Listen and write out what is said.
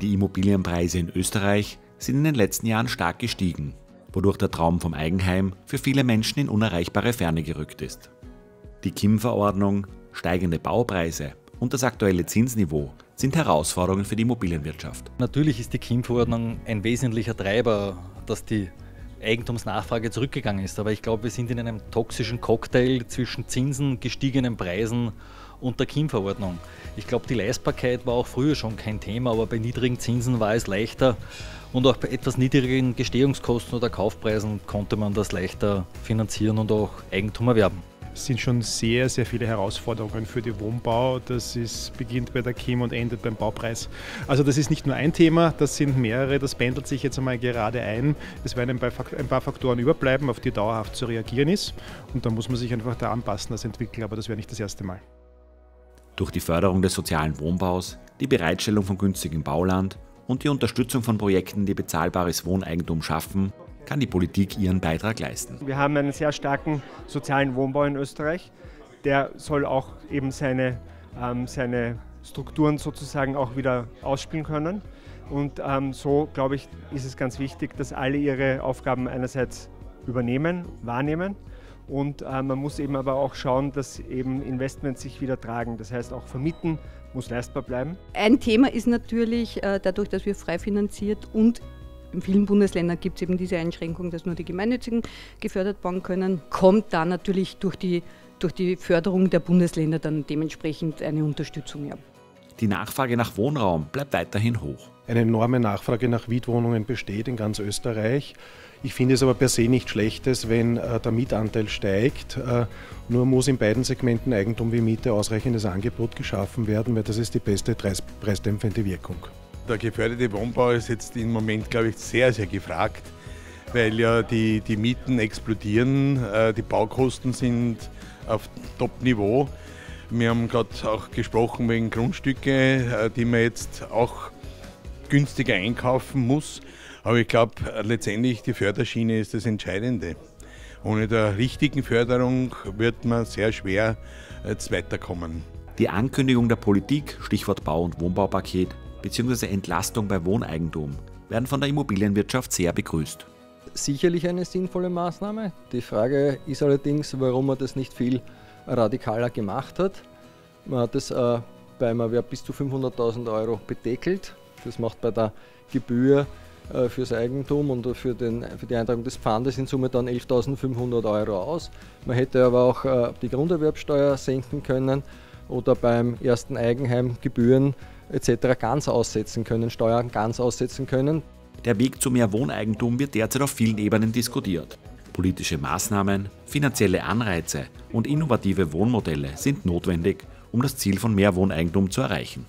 Die Immobilienpreise in Österreich sind in den letzten Jahren stark gestiegen, wodurch der Traum vom Eigenheim für viele Menschen in unerreichbare Ferne gerückt ist. Die KIM-Verordnung, steigende Baupreise und das aktuelle Zinsniveau sind Herausforderungen für die Immobilienwirtschaft. Natürlich ist die KIM-Verordnung ein wesentlicher Treiber, dass die Eigentumsnachfrage zurückgegangen ist. Aber ich glaube, wir sind in einem toxischen Cocktail zwischen Zinsen, gestiegenen Preisen und der KIM-Verordnung. Ich glaube, die Leistbarkeit war auch früher schon kein Thema, aber bei niedrigen Zinsen war es leichter und auch bei etwas niedrigeren Gestehungskosten oder Kaufpreisen konnte man das leichter finanzieren und auch Eigentum erwerben. Es sind schon sehr, sehr viele Herausforderungen für den Wohnbau. Das ist, beginnt bei der KIM und endet beim Baupreis. Also das ist nicht nur ein Thema, das sind mehrere, das pendelt sich jetzt einmal gerade ein. Es werden ein paar Faktoren überbleiben, auf die dauerhaft zu reagieren ist. Und da muss man sich einfach da anpassen als Entwickler, aber das wäre nicht das erste Mal. Durch die Förderung des sozialen Wohnbaus, die Bereitstellung von günstigem Bauland und die Unterstützung von Projekten, die bezahlbares Wohneigentum schaffen, kann die Politik ihren Beitrag leisten. Wir haben einen sehr starken sozialen Wohnbau in Österreich. Der soll auch eben seine, ähm, seine Strukturen sozusagen auch wieder ausspielen können. Und ähm, so, glaube ich, ist es ganz wichtig, dass alle ihre Aufgaben einerseits übernehmen, wahrnehmen. Und äh, man muss eben aber auch schauen, dass eben Investments sich wieder tragen. Das heißt, auch vermieten muss leistbar bleiben. Ein Thema ist natürlich, äh, dadurch, dass wir frei finanziert und in vielen Bundesländern gibt es eben diese Einschränkung, dass nur die Gemeinnützigen gefördert werden können. Kommt da natürlich durch die, durch die Förderung der Bundesländer dann dementsprechend eine Unterstützung. Ja. Die Nachfrage nach Wohnraum bleibt weiterhin hoch. Eine enorme Nachfrage nach Mietwohnungen besteht in ganz Österreich. Ich finde es aber per se nicht schlechtes, wenn äh, der Mietanteil steigt. Äh, nur muss in beiden Segmenten Eigentum wie Miete ausreichendes Angebot geschaffen werden, weil das ist die beste preisdämpfende Wirkung. Der geförderte Wohnbau ist jetzt im Moment, glaube ich, sehr, sehr gefragt, weil ja die, die Mieten explodieren, äh, die Baukosten sind auf Top-Niveau. Wir haben gerade auch gesprochen wegen Grundstücke, äh, die man jetzt auch günstiger einkaufen muss. Aber ich glaube, letztendlich die Förderschiene ist das Entscheidende. Ohne der richtigen Förderung wird man sehr schwer jetzt weiterkommen. Die Ankündigung der Politik, Stichwort Bau- und Wohnbaupaket, bzw. Entlastung bei Wohneigentum werden von der Immobilienwirtschaft sehr begrüßt. Sicherlich eine sinnvolle Maßnahme. Die Frage ist allerdings, warum man das nicht viel radikaler gemacht hat. Man hat es äh, beim Erwerb bis zu 500.000 Euro bedeckelt. Das macht bei der Gebühr äh, fürs Eigentum und für, den, für die Eintragung des Pfandes in Summe dann 11.500 Euro aus. Man hätte aber auch äh, die Grunderwerbsteuer senken können oder beim ersten Eigenheim Gebühren etc. ganz aussetzen können, Steuern ganz aussetzen können. Der Weg zu mehr Wohneigentum wird derzeit auf vielen Ebenen diskutiert. Politische Maßnahmen, finanzielle Anreize und innovative Wohnmodelle sind notwendig, um das Ziel von mehr Wohneigentum zu erreichen.